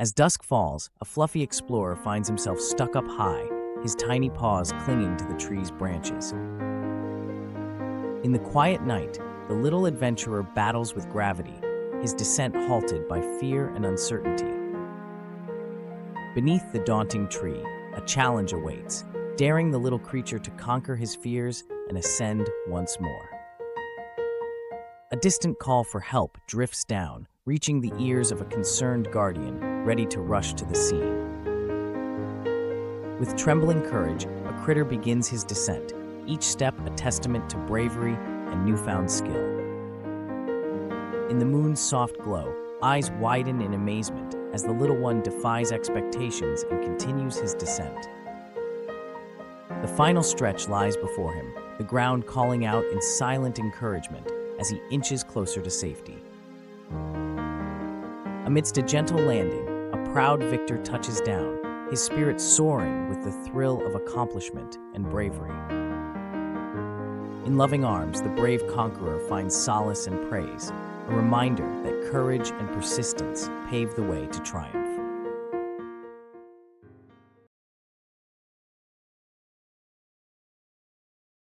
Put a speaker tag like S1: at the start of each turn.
S1: As dusk falls, a fluffy explorer finds himself stuck up high, his tiny paws clinging to the tree's branches. In the quiet night, the little adventurer battles with gravity, his descent halted by fear and uncertainty. Beneath the daunting tree, a challenge awaits, daring the little creature to conquer his fears and ascend once more. A distant call for help drifts down, reaching the ears of a concerned guardian ready to rush to the scene. With trembling courage, a critter begins his descent, each step a testament to bravery and newfound skill. In the moon's soft glow, eyes widen in amazement as the little one defies expectations and continues his descent. The final stretch lies before him, the ground calling out in silent encouragement as he inches closer to safety. Amidst a gentle landing, a proud victor touches down, his spirit soaring with the thrill of accomplishment and bravery. In loving arms, the brave conqueror finds solace and praise, a reminder that courage and persistence pave the way to triumph.